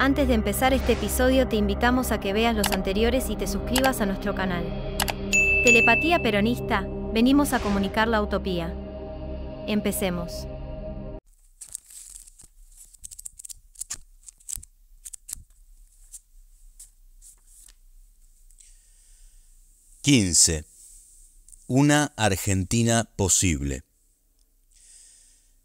Antes de empezar este episodio te invitamos a que veas los anteriores y te suscribas a nuestro canal. Telepatía Peronista, venimos a comunicar la utopía. Empecemos. XV. Una Argentina posible.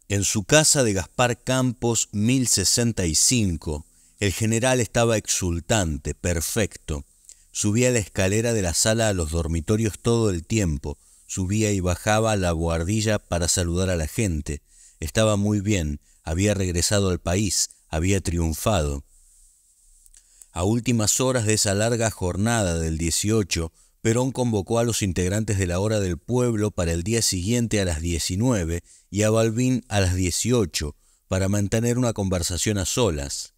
En su casa de Gaspar Campos 1065, el general estaba exultante, perfecto. Subía la escalera de la sala a los dormitorios todo el tiempo, subía y bajaba a la buhardilla para saludar a la gente. Estaba muy bien, había regresado al país, había triunfado. A últimas horas de esa larga jornada del 18, Perón convocó a los integrantes de la Hora del Pueblo para el día siguiente a las 19 y a Balbín a las 18 para mantener una conversación a solas.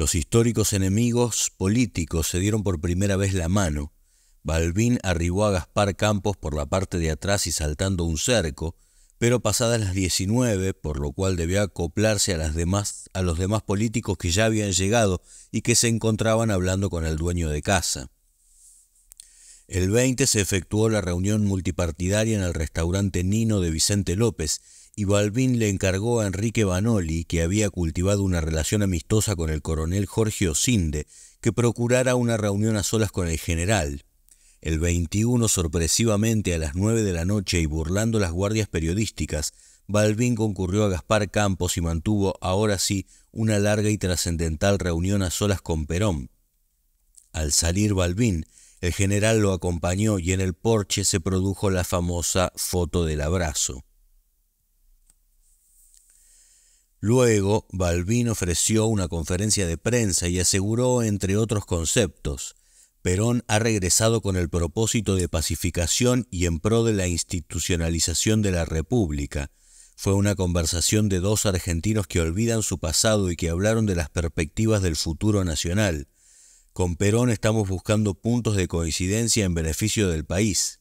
Los históricos enemigos políticos se dieron por primera vez la mano. Balbín arribó a Gaspar Campos por la parte de atrás y saltando un cerco, pero pasadas las 19, por lo cual debió acoplarse a, las demás, a los demás políticos que ya habían llegado y que se encontraban hablando con el dueño de casa. El 20 se efectuó la reunión multipartidaria en el restaurante Nino de Vicente López y Balbín le encargó a Enrique Banoli, que había cultivado una relación amistosa con el coronel Jorge Osinde, que procurara una reunión a solas con el general. El 21, sorpresivamente a las 9 de la noche y burlando las guardias periodísticas, Balbín concurrió a Gaspar Campos y mantuvo, ahora sí, una larga y trascendental reunión a solas con Perón. Al salir Balbín, el general lo acompañó y en el porche se produjo la famosa foto del abrazo. Luego, Balbín ofreció una conferencia de prensa y aseguró, entre otros conceptos, Perón ha regresado con el propósito de pacificación y en pro de la institucionalización de la República. Fue una conversación de dos argentinos que olvidan su pasado y que hablaron de las perspectivas del futuro nacional. Con Perón estamos buscando puntos de coincidencia en beneficio del país.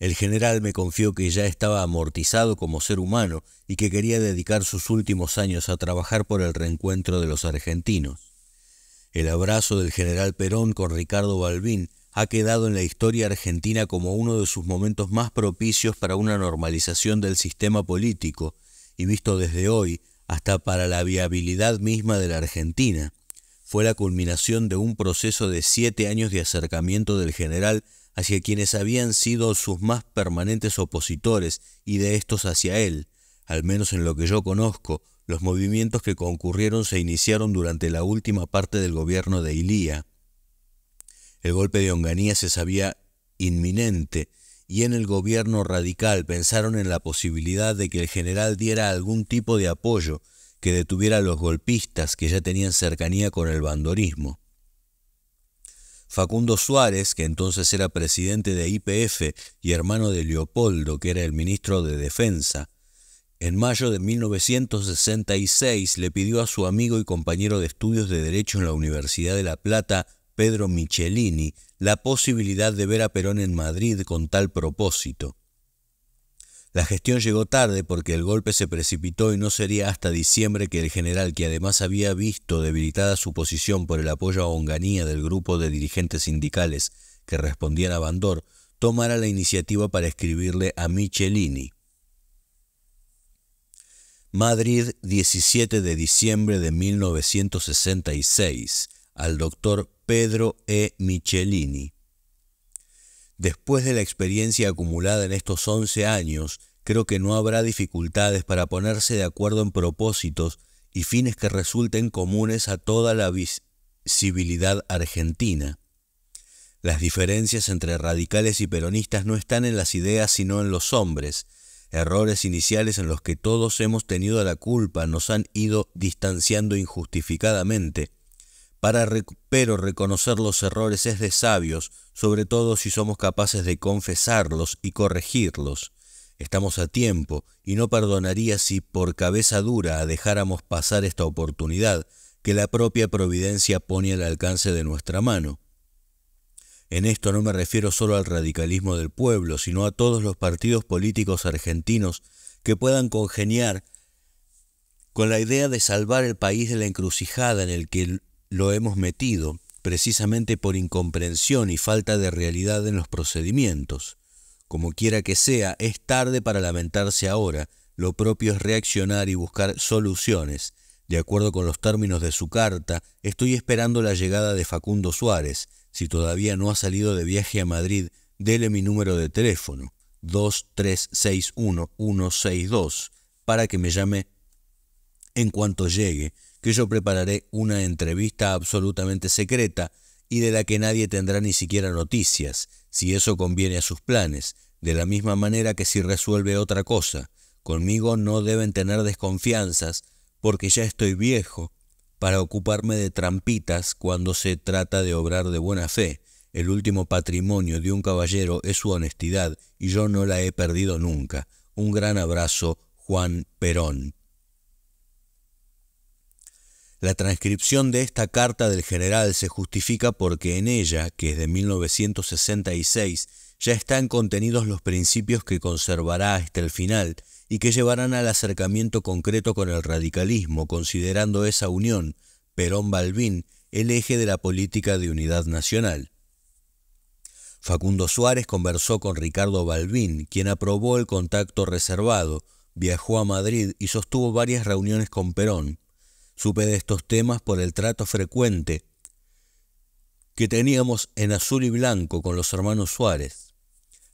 El general me confió que ya estaba amortizado como ser humano y que quería dedicar sus últimos años a trabajar por el reencuentro de los argentinos. El abrazo del general Perón con Ricardo Balbín ha quedado en la historia argentina como uno de sus momentos más propicios para una normalización del sistema político y visto desde hoy hasta para la viabilidad misma de la Argentina. Fue la culminación de un proceso de siete años de acercamiento del general hacia quienes habían sido sus más permanentes opositores y de estos hacia él. Al menos en lo que yo conozco, los movimientos que concurrieron se iniciaron durante la última parte del gobierno de Ilía. El golpe de Onganía se sabía inminente y en el gobierno radical pensaron en la posibilidad de que el general diera algún tipo de apoyo que detuviera a los golpistas que ya tenían cercanía con el bandorismo. Facundo Suárez, que entonces era presidente de IPF y hermano de Leopoldo, que era el ministro de Defensa, en mayo de 1966 le pidió a su amigo y compañero de estudios de Derecho en la Universidad de La Plata, Pedro Michelini, la posibilidad de ver a Perón en Madrid con tal propósito. La gestión llegó tarde porque el golpe se precipitó y no sería hasta diciembre que el general, que además había visto debilitada su posición por el apoyo a Onganía del grupo de dirigentes sindicales que respondían a Bandor, tomara la iniciativa para escribirle a Michelini. Madrid, 17 de diciembre de 1966, al doctor Pedro E. Michelini. Después de la experiencia acumulada en estos once años, creo que no habrá dificultades para ponerse de acuerdo en propósitos y fines que resulten comunes a toda la visibilidad argentina. Las diferencias entre radicales y peronistas no están en las ideas sino en los hombres. Errores iniciales en los que todos hemos tenido la culpa nos han ido distanciando injustificadamente para pero reconocer los errores es de sabios, sobre todo si somos capaces de confesarlos y corregirlos. Estamos a tiempo y no perdonaría si por cabeza dura dejáramos pasar esta oportunidad que la propia providencia pone al alcance de nuestra mano. En esto no me refiero solo al radicalismo del pueblo, sino a todos los partidos políticos argentinos que puedan congeniar con la idea de salvar el país de la encrucijada en el que lo hemos metido, precisamente por incomprensión y falta de realidad en los procedimientos. Como quiera que sea, es tarde para lamentarse ahora, lo propio es reaccionar y buscar soluciones. De acuerdo con los términos de su carta, estoy esperando la llegada de Facundo Suárez. Si todavía no ha salido de viaje a Madrid, dele mi número de teléfono, 2361162, para que me llame en cuanto llegue, que yo prepararé una entrevista absolutamente secreta y de la que nadie tendrá ni siquiera noticias, si eso conviene a sus planes, de la misma manera que si resuelve otra cosa. Conmigo no deben tener desconfianzas, porque ya estoy viejo para ocuparme de trampitas cuando se trata de obrar de buena fe. El último patrimonio de un caballero es su honestidad, y yo no la he perdido nunca. Un gran abrazo, Juan Perón. La transcripción de esta carta del general se justifica porque en ella, que es de 1966, ya están contenidos los principios que conservará hasta el final y que llevarán al acercamiento concreto con el radicalismo, considerando esa unión, Perón-Balbín, el eje de la política de unidad nacional. Facundo Suárez conversó con Ricardo Balbín, quien aprobó el contacto reservado, viajó a Madrid y sostuvo varias reuniones con Perón. Supe de estos temas por el trato frecuente que teníamos en azul y blanco con los hermanos Suárez.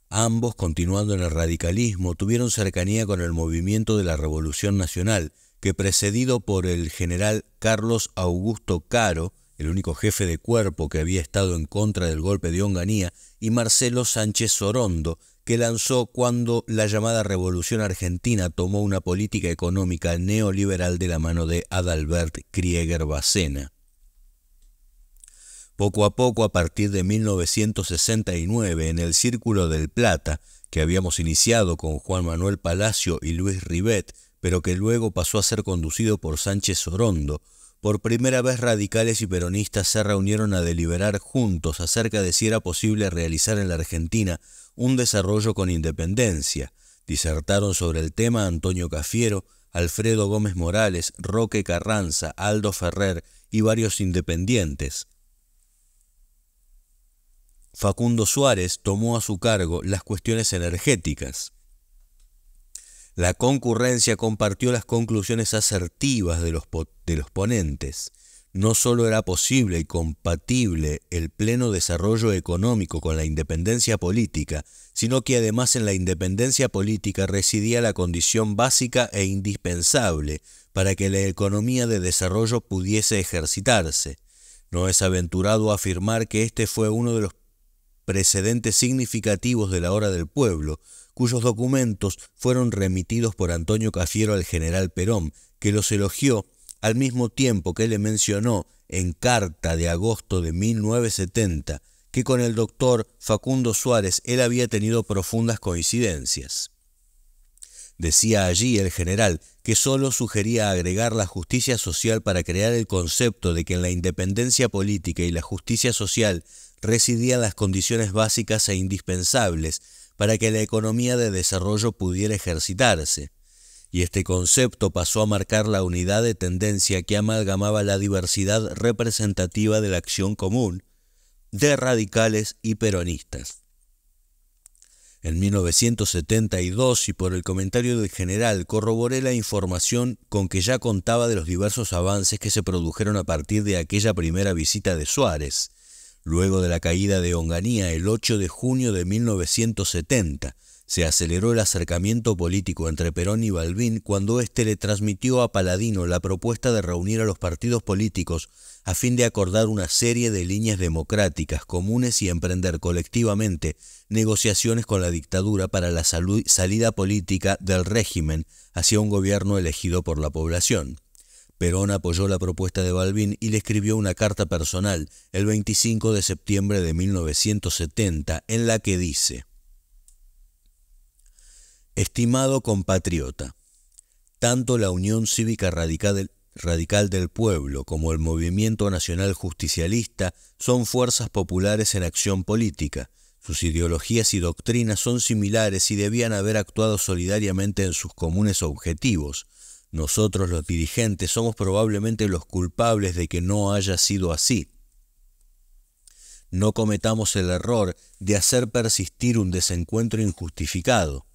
Ambos, continuando en el radicalismo, tuvieron cercanía con el movimiento de la Revolución Nacional, que precedido por el general Carlos Augusto Caro, el único jefe de cuerpo que había estado en contra del golpe de Onganía, y Marcelo Sánchez Sorondo, que lanzó cuando la llamada Revolución Argentina tomó una política económica neoliberal de la mano de Adalbert Krieger Bacena. Poco a poco, a partir de 1969, en el Círculo del Plata, que habíamos iniciado con Juan Manuel Palacio y Luis Rivet, pero que luego pasó a ser conducido por Sánchez Sorondo, por primera vez radicales y peronistas se reunieron a deliberar juntos acerca de si era posible realizar en la Argentina un desarrollo con independencia. Disertaron sobre el tema Antonio Cafiero, Alfredo Gómez Morales, Roque Carranza, Aldo Ferrer y varios independientes. Facundo Suárez tomó a su cargo las cuestiones energéticas. La concurrencia compartió las conclusiones asertivas de los, de los ponentes no solo era posible y compatible el pleno desarrollo económico con la independencia política, sino que además en la independencia política residía la condición básica e indispensable para que la economía de desarrollo pudiese ejercitarse. No es aventurado afirmar que este fue uno de los precedentes significativos de la hora del pueblo, cuyos documentos fueron remitidos por Antonio Cafiero al general Perón, que los elogió al mismo tiempo que le mencionó en carta de agosto de 1970 que con el doctor Facundo Suárez él había tenido profundas coincidencias. Decía allí el general que sólo sugería agregar la justicia social para crear el concepto de que en la independencia política y la justicia social residían las condiciones básicas e indispensables para que la economía de desarrollo pudiera ejercitarse y este concepto pasó a marcar la unidad de tendencia que amalgamaba la diversidad representativa de la acción común de radicales y peronistas. En 1972 y por el comentario del general corroboré la información con que ya contaba de los diversos avances que se produjeron a partir de aquella primera visita de Suárez, luego de la caída de Onganía el 8 de junio de 1970, se aceleró el acercamiento político entre Perón y Balbín cuando éste le transmitió a Paladino la propuesta de reunir a los partidos políticos a fin de acordar una serie de líneas democráticas comunes y emprender colectivamente negociaciones con la dictadura para la salida política del régimen hacia un gobierno elegido por la población. Perón apoyó la propuesta de Balbín y le escribió una carta personal el 25 de septiembre de 1970 en la que dice Estimado compatriota, tanto la Unión Cívica Radical del, Pueblo como el Movimiento Nacional Justicialista son fuerzas populares en acción política. Sus ideologías y doctrinas son similares y debían haber actuado solidariamente en sus comunes objetivos. Nosotros los dirigentes somos probablemente los culpables de que no haya sido así. No cometamos el error de hacer persistir un desencuentro injustificado.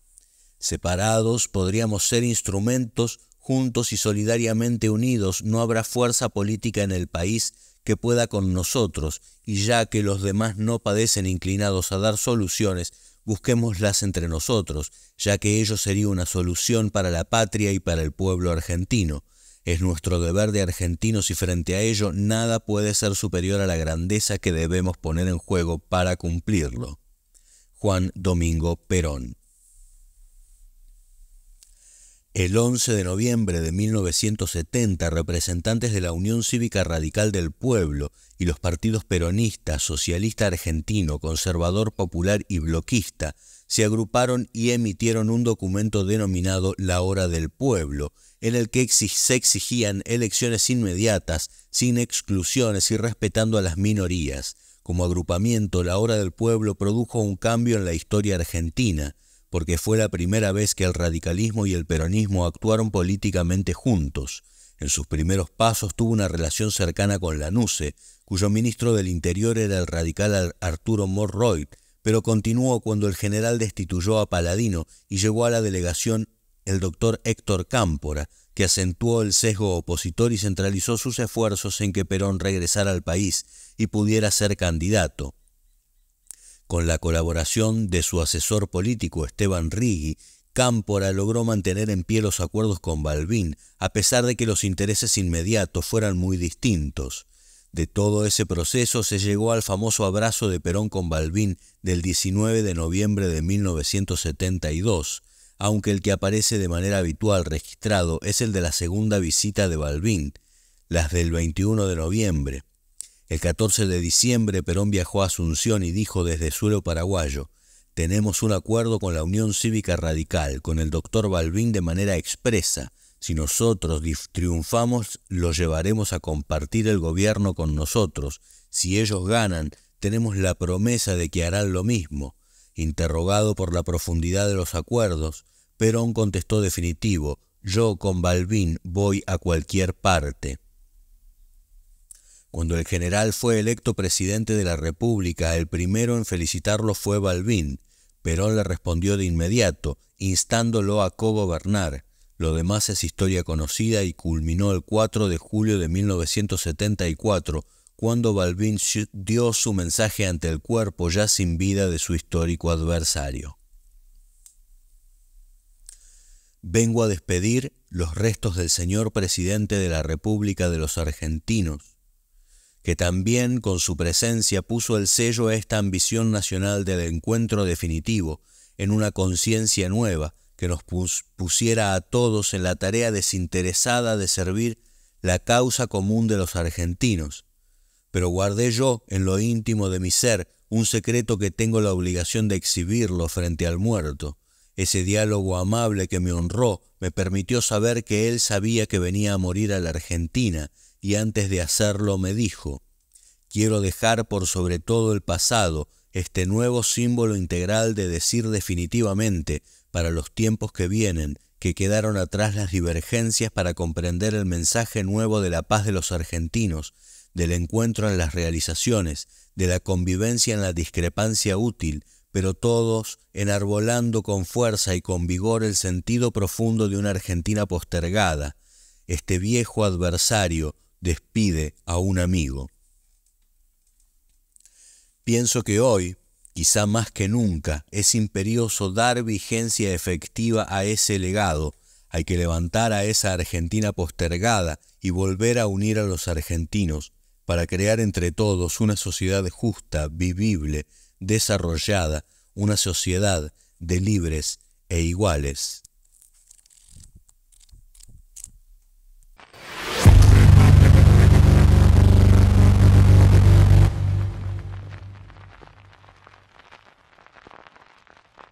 Separados podríamos ser instrumentos, juntos y solidariamente unidos no habrá fuerza política en el país que pueda con nosotros, y ya que los demás no padecen inclinados a dar soluciones, busquémoslas entre nosotros, ya que ello sería una solución para la patria y para el pueblo argentino. Es nuestro deber de argentinos y frente a ello nada puede ser superior a la grandeza que debemos poner en juego para cumplirlo. Juan Domingo Perón el 11 de noviembre de 1970, representantes de la Unión Cívica Radical del Pueblo y los partidos peronista, socialista argentino, conservador popular y bloquista se agruparon y emitieron un documento denominado La Hora del Pueblo, en el que se exigían elecciones inmediatas, sin exclusiones y respetando a las minorías. Como agrupamiento, La Hora del Pueblo produjo un cambio en la historia argentina, porque fue la primera vez que el radicalismo y el peronismo actuaron políticamente juntos. En sus primeros pasos tuvo una relación cercana con Lanusse, cuyo ministro del Interior era el radical Arturo Morroy, pero continuó cuando el general destituyó a Paladino y llegó a la delegación el doctor Héctor Cámpora, que acentuó el sesgo opositor y centralizó sus esfuerzos en que Perón regresara al país y pudiera ser candidato. Con la colaboración de su asesor político Esteban Riggi, Cámpora logró mantener en pie los acuerdos con Balbín, a pesar de que los intereses inmediatos fueran muy distintos. De todo ese proceso se llegó al famoso abrazo de Perón con Balbín del 19 de noviembre de 1972, aunque el que aparece de manera habitual registrado es el de la segunda visita de Balbín, las del 21 de noviembre. El 14 de diciembre Perón viajó a Asunción y dijo desde suelo paraguayo, tenemos un acuerdo con la Unión Cívica Radical, con el doctor Balbín de manera expresa. Si nosotros triunfamos, los llevaremos a compartir el gobierno con nosotros. Si ellos ganan, tenemos la promesa de que harán lo mismo. Interrogado por la profundidad de los acuerdos, Perón contestó definitivo, yo con Balbín voy a cualquier parte. Cuando el general fue electo presidente de la República, el primero en felicitarlo fue Balbín. Perón le respondió de inmediato, instándolo a cogobernar. Lo demás es historia conocida y culminó el 4 de julio de 1974, cuando Balbín dio su mensaje ante el cuerpo ya sin vida de su histórico adversario. Vengo a despedir los restos del señor presidente de la República de los Argentinos, que también con su presencia puso el sello a esta ambición nacional del encuentro definitivo, en una conciencia nueva que nos pusiera a todos en la tarea desinteresada de servir la causa común de los argentinos. Pero guardé yo en lo íntimo de mi ser un secreto que tengo la obligación de exhibirlo frente al muerto. Ese diálogo amable que me honró me permitió saber que él sabía que venía a morir a la Argentina y antes de hacerlo me dijo, quiero dejar por sobre todo el pasado este nuevo símbolo integral de decir definitivamente, para los tiempos que vienen, que quedaron atrás las divergencias para comprender el mensaje nuevo de la paz de los argentinos, del encuentro en las realizaciones, de la convivencia en la discrepancia útil, pero todos enarbolando con fuerza y con vigor el sentido profundo de una Argentina postergada, este viejo adversario despide a un amigo. Pienso que hoy, quizá más que nunca, es imperioso dar vigencia efectiva a ese legado. Hay que levantar a esa Argentina postergada y volver a unir a los argentinos para crear entre todos una sociedad justa, vivible, desarrollada, una sociedad de libres e iguales.